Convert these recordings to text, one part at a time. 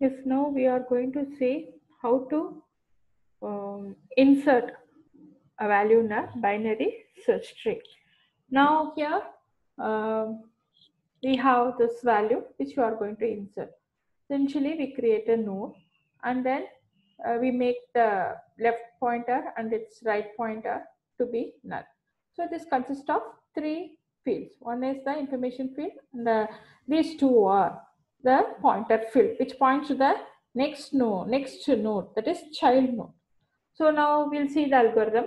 Yes, now we are going to see how to um, insert a value in a binary search tree. Now here um, we have this value which you are going to insert. Essentially we create a node and then uh, we make the left pointer and its right pointer to be null. So this consists of three fields. One is the information field and the, these two are the pointer field which points to the next node, next node that is child node. So now we'll see the algorithm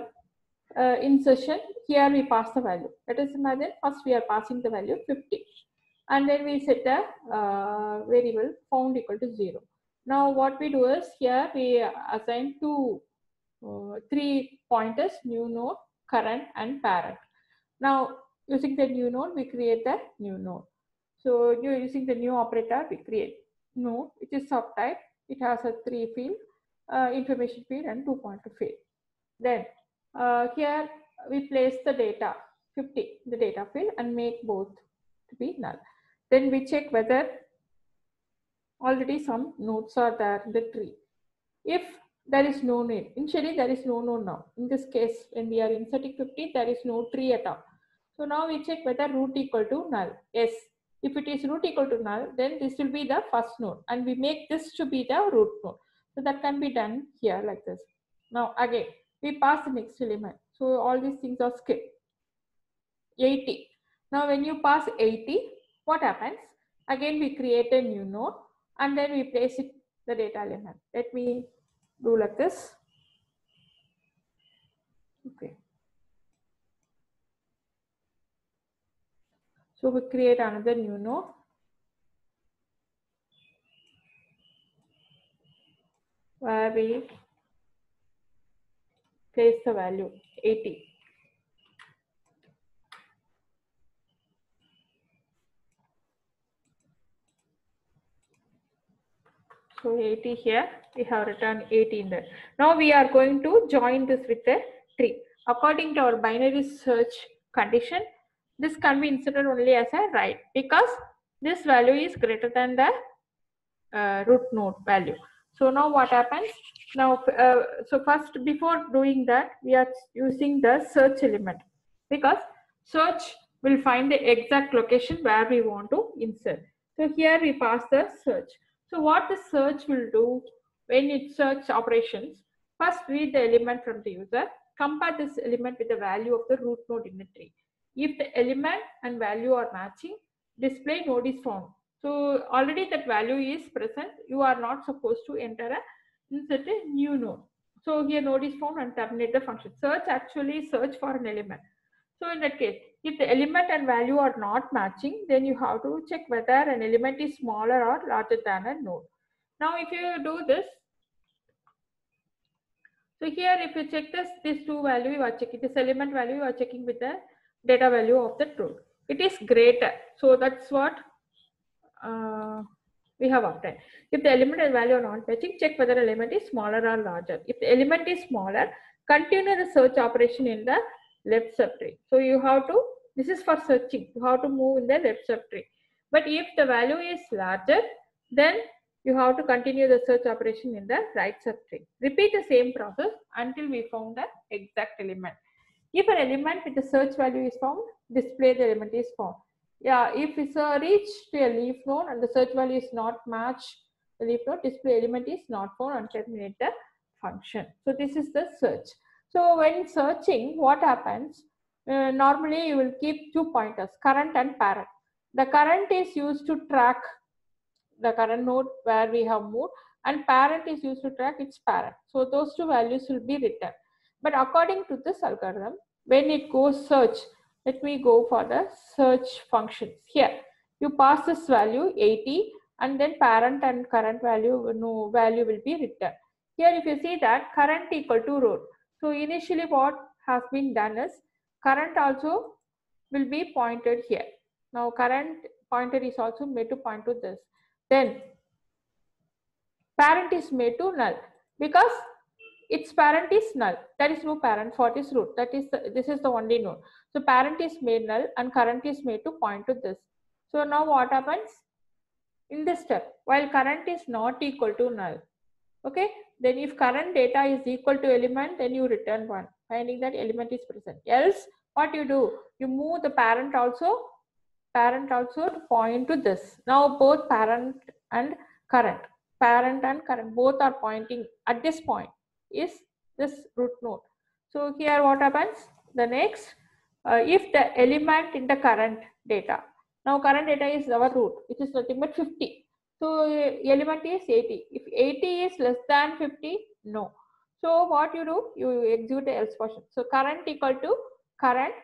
uh, insertion. Here we pass the value. Let us imagine first we are passing the value 50 and then we set the uh, variable found equal to 0. Now what we do is here we assign two, uh, three pointers, new node, current and parent. Now using the new node, we create the new node. So you're using the new operator, we create node, which is subtype. It has a three field, uh, information field and two pointer field. Then uh, here we place the data 50, the data field and make both to be null. Then we check whether already some nodes are there in the tree. If there is no node, initially there is no node now. In this case, when we are inserting 50, there is no tree at all. So now we check whether root equal to null. Yes. If it is root equal to null, then this will be the first node and we make this to be the root node. So that can be done here like this. Now again, we pass the next element. So all these things are skipped. 80. Now when you pass 80, what happens? Again, we create a new node and then we place it the data element. Let me do like this. Okay. So we create another new node. Where we place the value 80. So 80 here, we have written 80 in there. Now we are going to join this with a tree. According to our binary search condition, this can be inserted only as a right because this value is greater than the uh, root node value. So now what happens? Now, uh, so first before doing that, we are using the search element because search will find the exact location where we want to insert. So here we pass the search. So what the search will do when it search operations, first read the element from the user, compare this element with the value of the root node in the tree. If the element and value are matching, display node is found. So already that value is present. You are not supposed to enter a insert a new node. So here node is found and terminate the function. Search actually search for an element. So in that case, if the element and value are not matching, then you have to check whether an element is smaller or larger than a node. Now if you do this, so here if you check this, these two value you are checking, this element value you are checking with the data value of the node. It is greater. So that's what uh, we have obtained. If the element and value are not matching, check whether element is smaller or larger. If the element is smaller, continue the search operation in the left subtree. So you have to, this is for searching, you have to move in the left subtree. But if the value is larger, then you have to continue the search operation in the right subtree. Repeat the same process until we found the exact element. If an element with the search value is found, display the element is found. Yeah, if it's a reach to a leaf node and the search value is not match the leaf node, display element is not found and terminate the function. So this is the search. So when searching, what happens? Uh, normally you will keep two pointers, current and parent. The current is used to track the current node where we have moved and parent is used to track its parent. So those two values will be written. But according to this algorithm, when it goes search, let me go for the search functions. Here, you pass this value 80 and then parent and current value, no value will be written. Here if you see that current equal to root. So initially what has been done is current also will be pointed here. Now current pointer is also made to point to this. Then parent is made to null because its parent is null. There is no parent for this root. That is the, this is the only node. So parent is made null and current is made to point to this. So now what happens? in this step while current is not equal to null. Okay, then if current data is equal to element, then you return one, finding that element is present. Else, what you do? You move the parent also, parent also to point to this. Now both parent and current, parent and current, both are pointing at this point is this root node. So here what happens? The next, uh, if the element in the current data, now current data is our root, which is nothing but 50. So element is 80. If 80 is less than 50, no. So what you do, you execute the else function. So current equal to current,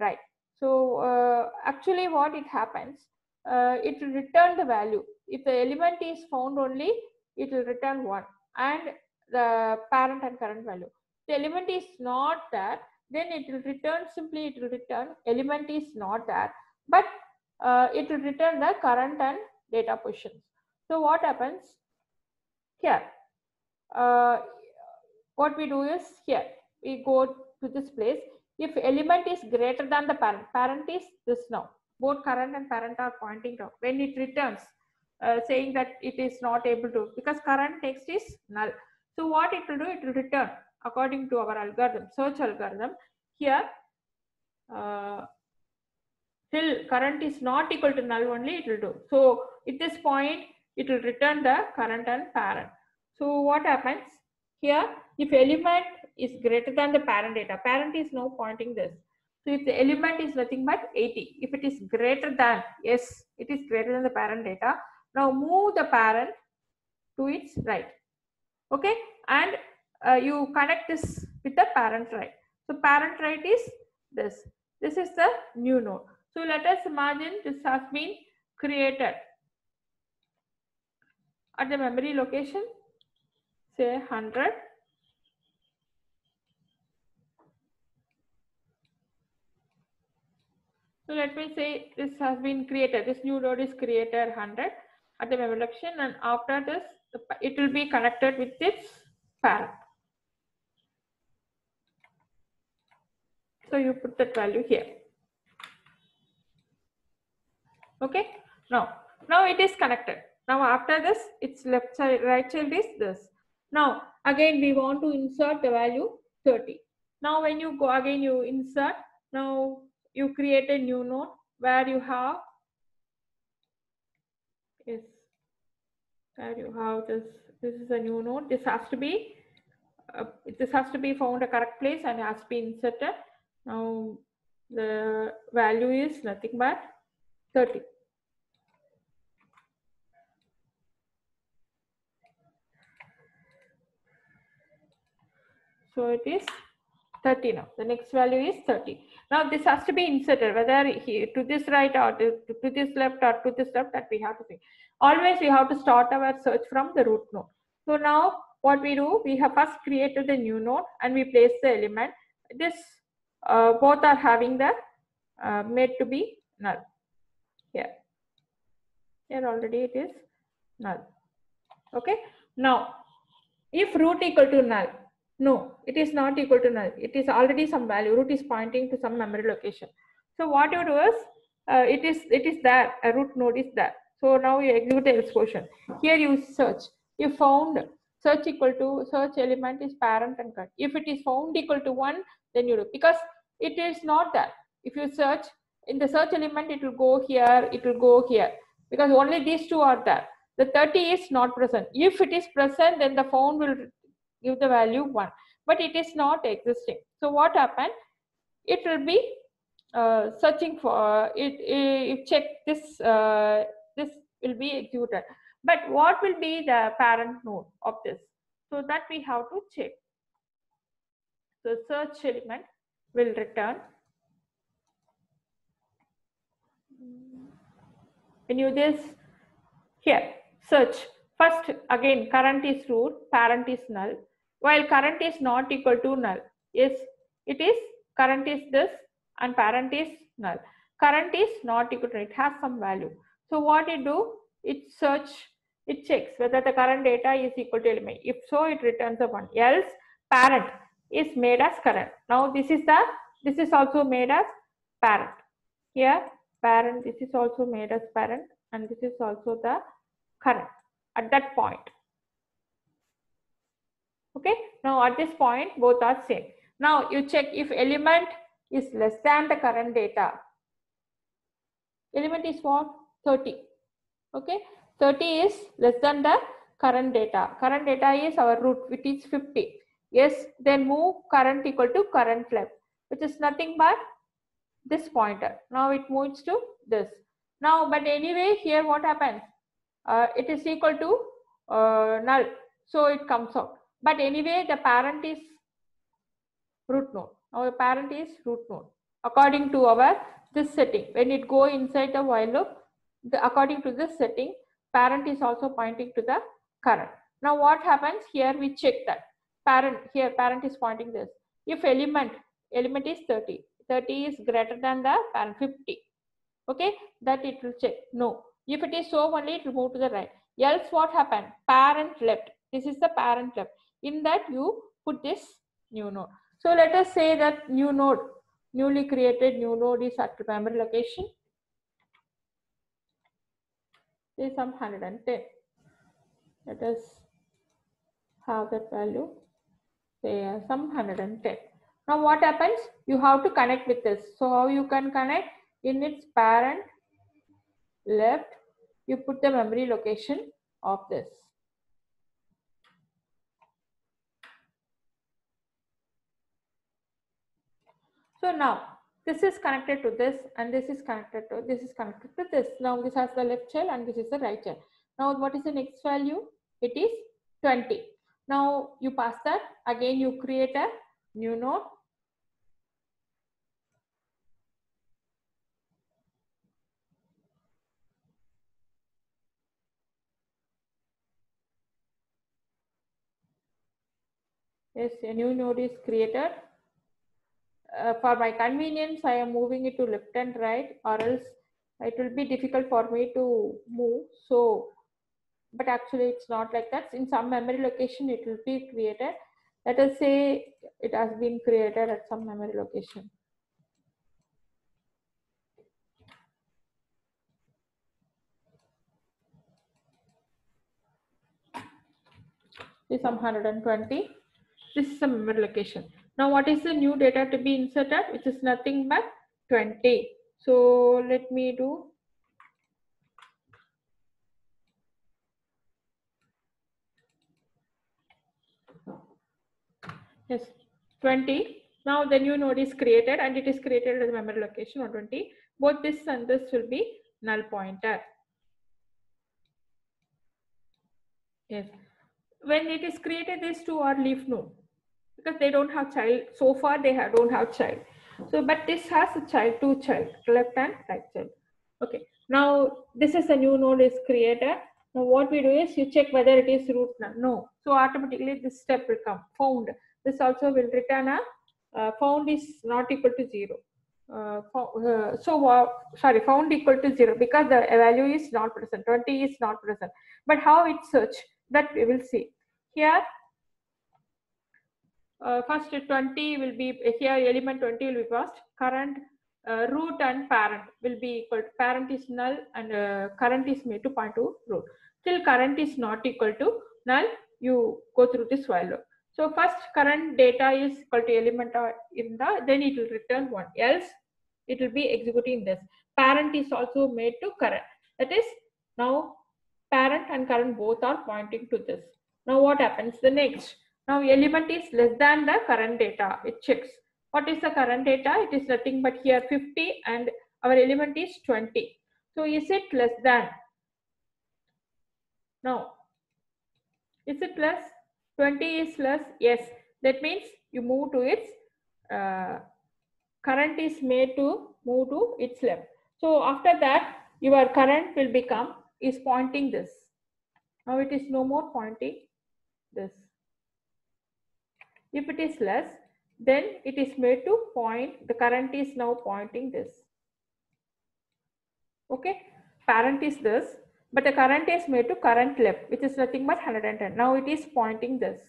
right. So uh, actually what it happens, uh, it will return the value. If the element is found only, it will return 1 and the parent and current value. The element is not there, then it will return simply it will return element is not there, but uh, it will return the current and data positions. So what happens here? Uh, what we do is here we go to this place. If element is greater than the parent, parent is this now. Both current and parent are pointing down. When it returns, uh, saying that it is not able to because current text is null. So what it will do? It will return according to our algorithm, search algorithm. Here, uh, till current is not equal to null only it will do. So at this point, it will return the current and parent. So what happens here? If element is greater than the parent data, parent is now pointing this. So if the element is nothing but 80, if it is greater than, yes, it is greater than the parent data. Now move the parent to its right. Okay, and uh, you connect this with the parent right. So parent right is this. This is the new node. So let us imagine this has been created at the memory location, say 100. So let me say this has been created, this new node is created 100 at the memory location and after this it will be connected with its parent. So you put that value here. Okay. Now, now it is connected. Now after this, its left side, right child is this. Now again, we want to insert the value 30. Now when you go again, you insert. Now you create a new node where you have is you have this. This is a new node. This has to be uh, this has to be found a correct place and has to be inserted. Now the value is nothing but 30. So it is 30 now. The next value is 30. Now this has to be inserted, whether he, to this right or to, to this left or to this left that we have to see. Always we have to start our search from the root node. So now what we do, we have first created the new node and we place the element. This uh, both are having the uh, made to be null here. Here already it is null. Okay. Now, if root equal to null, no, it is not equal to null. It is already some value. Root is pointing to some memory location. So what you do is, uh, it is it is there. A root node is there. So now you execute the else quotient. Here you search. You found search equal to search element is parent and cut. If it is found equal to one, then you do because it is not that. If you search in the search element, it will go here. It will go here because only these two are there. The 30 is not present. If it is present, then the found will give the value 1 but it is not existing so what happened it will be uh, searching for uh, it, it check this uh, this will be executed. But what will be the parent node of this? So that we have to check. So search element will return. When you this here. Search. First again current is root parent is null. While current is not equal to null. Yes, it is. Current is this and parent is null. Current is not equal to it has some value. So what it do? It search, it checks whether the current data is equal to element. If so, it returns a one. Else, parent is made as current. Now this is the this is also made as parent. Here, parent. This is also made as parent, and this is also the current at that point. Okay, now at this point, both are same. Now you check if element is less than the current data. Element is what? 30. Okay, 30 is less than the current data. Current data is our root, which is 50. Yes, then move current equal to current left, which is nothing but this pointer. Now it moves to this. Now, but anyway, here what happens? Uh, it is equal to uh, null. So it comes out. But anyway, the parent is root node. Our parent is root node. According to our this setting, when it go inside the while loop, the, according to this setting, parent is also pointing to the current. Now what happens here? We check that parent here parent is pointing this. If element element is 30, 30 is greater than the parent 50. Okay, that it will check. No. If it is so only, it will move to the right. Else what happened? Parent left. This is the parent left. In that you put this new node. So let us say that new node, newly created new node is at the memory location. Say some 110. Let us have that value. Say uh, some 110. Now what happens? You have to connect with this. So how you can connect? In its parent left, you put the memory location of this. So now this is connected to this and this is connected to this is connected to this. Now this has the left child and this is the right child. Now what is the next value? It is 20. Now you pass that again you create a new node. Yes, a new node is created uh, for my convenience, I am moving it to left and right or else it will be difficult for me to move. So, but actually it's not like that. In some memory location, it will be created. Let us say it has been created at some memory location. This is some 120. This is the memory location. Now what is the new data to be inserted? Which is nothing but 20. So let me do. Yes, 20. Now the new node is created and it is created as memory location 120. Both this and this will be null pointer. Yes. When it is created, these two are leaf node because they don't have child. So far, they have, don't have child. So, but this has a child, two child, left and right child. Okay. Now, this is a new node is created. Now, what we do is you check whether it is root null. No. So, automatically this step will come. Found. This also will return a uh, found is not equal to zero. Uh, uh, so, sorry, found equal to zero because the value is not present. 20 is not present. But how it search that we will see. Here uh, first 20 will be here element 20 will be first. Current uh, root and parent will be equal to parent is null and uh, current is made to point to root. Till current is not equal to null. You go through this while loop. So first current data is equal to element in the then it will return one. Else it will be executing this. Parent is also made to current. That is now parent and current both are pointing to this. Now what happens? The next now element is less than the current data. It checks. What is the current data? It is nothing but here 50 and our element is 20. So is it less than? No. Is it less? 20 is less? Yes. That means you move to its uh, current is made to move to its left. So after that, your current will become is pointing this. Now it is no more pointing this. If it is less, then it is made to point, the current is now pointing this. Okay, parent is this, but the current is made to current left, which is nothing but 110. Now it is pointing this.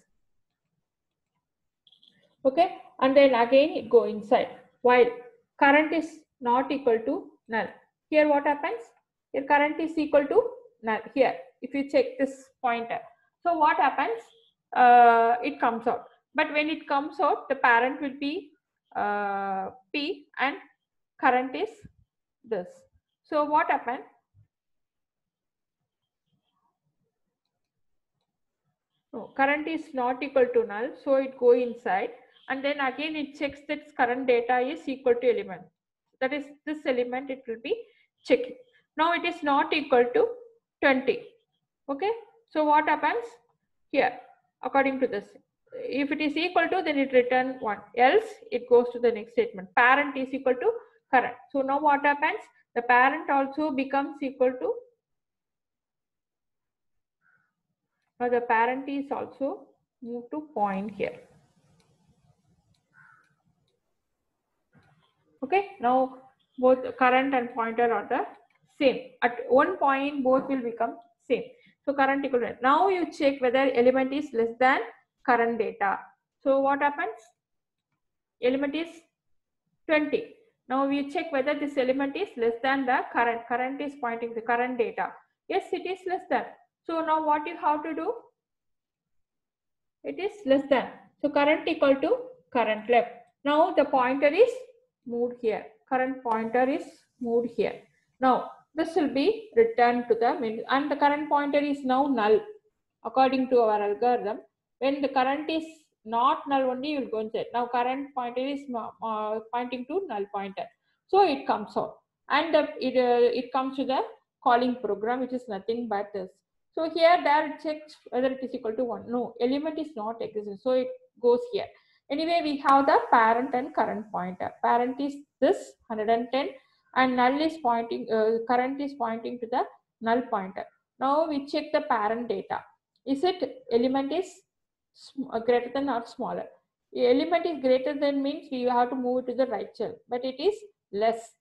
Okay, and then again it go inside. While current is not equal to null. Here what happens? Here current is equal to null. Here if you check this pointer so what happens uh, it comes out but when it comes out the parent will be uh, p and current is this. So what happened? No current is not equal to null so it go inside. And then again it checks that current data is equal to element. That is this element it will be checking. Now it is not equal to 20 okay? So what happens? Here according to this if it is equal to then it return 1 else it goes to the next statement. Parent is equal to current. So now what happens? The parent also becomes equal to now the parent is also moved to point here. Okay now both current and pointer are the same. At one point both will become same. So current equal to now you check whether element is less than current data. So what happens? Element is 20 now we check whether this element is less than the current. Current is pointing the current data. Yes it is less than. So now what you have to do? It is less than. So current equal to current left. Now the pointer is moved here. Current pointer is moved here. Now this will be returned to the menu. And the current pointer is now null according to our algorithm when the current is not null only you will go inside now current pointer is uh, pointing to null pointer. So it comes out. And uh, it uh, it comes to the calling program which is nothing but this. So here there checks whether it is equal to 1 no element is not existing. So it goes here. Anyway we have the parent and current pointer. Parent is this 110 and null is pointing uh, current is pointing to the null pointer. Now we check the parent data. Is it element is uh, Uh, greater than or smaller. The element is greater than means we have to move it to the right cell but it is less.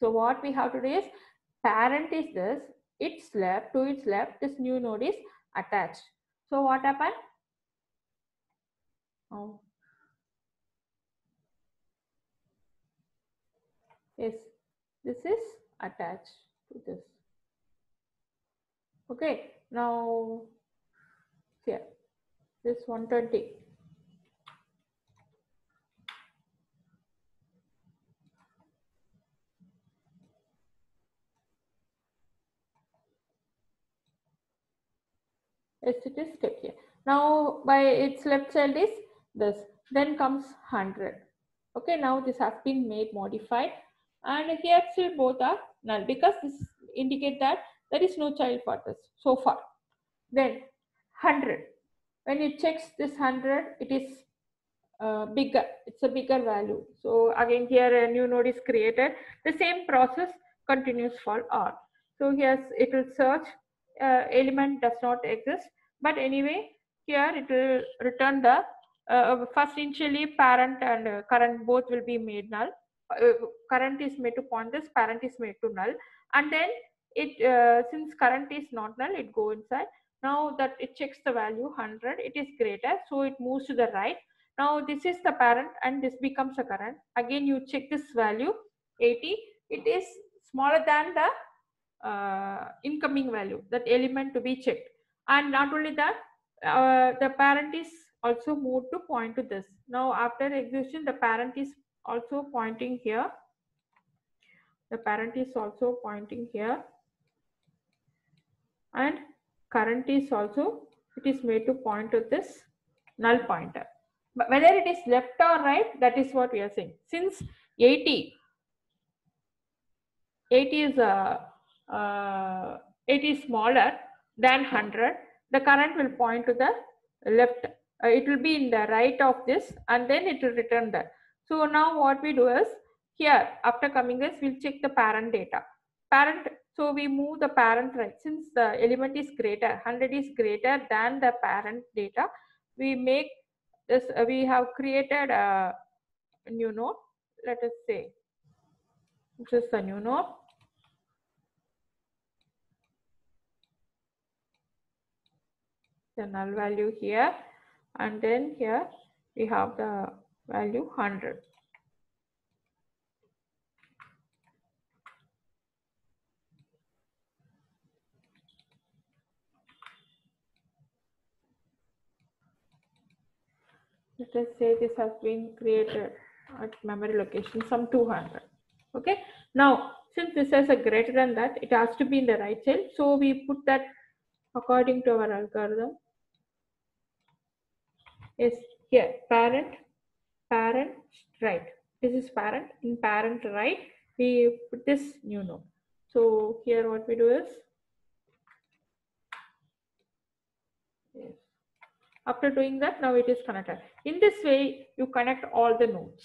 So what we have to do is parent is this its left to its left this new node is attached. So what happened? Oh. Yes this is attached to this. Okay now here this 120 yes it is kept here now by its left child is this. Then comes 100 okay now this has been made modified. And here still both are null because this indicate that there is no child for this so far. Then 100 when it checks this 100 it is uh, bigger. It's a bigger value. So again here a new node is created. The same process continues for all so here it will search uh, element does not exist. But anyway here it will return the uh, first initially parent and uh, current both will be made null. Uh, current is made to point this parent is made to null. And then it uh, since current is not null it go inside now that it checks the value 100 it is greater so it moves to the right. Now this is the parent and this becomes a current. Again you check this value 80 it is smaller than the uh, incoming value that element to be checked. And not only that uh, the parent is also moved to point to this. Now after execution the parent is also pointing here. The parent is also pointing here. And current is also it is made to point to this null pointer. But whether it is left or right that is what we are saying. Since 80 80 is uh, uh, 80 is smaller than 100 the current will point to the left. Uh, it will be in the right of this and then it will return that so now what we do is here after coming this we'll check the parent data. Parent so we move the parent right since the element is greater 100 is greater than the parent data we make this uh, we have created a new node. Let us say this is the new node. The null value here and then here we have the value 100 let us say this has been created at memory location some 200 okay? Now since this is a greater than that it has to be in the right cell. So we put that according to our algorithm. Is here parent parent right this is parent. In parent right we put this new node. So here what we do is yes after doing that now it is connected. In this way you connect all the nodes